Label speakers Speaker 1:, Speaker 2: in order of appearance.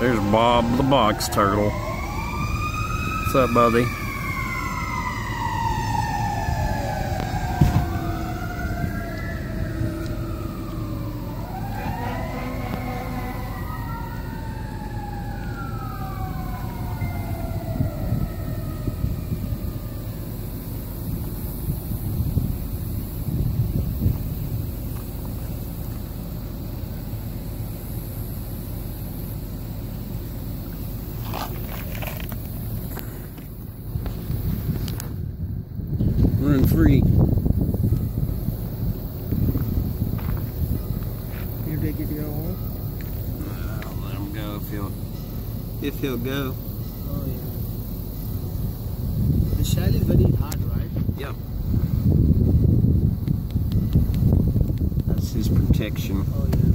Speaker 1: There's Bob the box turtle. What's up, buddy? Run free.
Speaker 2: You take it your home?
Speaker 1: I'll let him go if he'll if he'll go.
Speaker 2: Oh yeah. The shell is very hard, right?
Speaker 1: Yep. That's his protection.
Speaker 2: Oh yeah.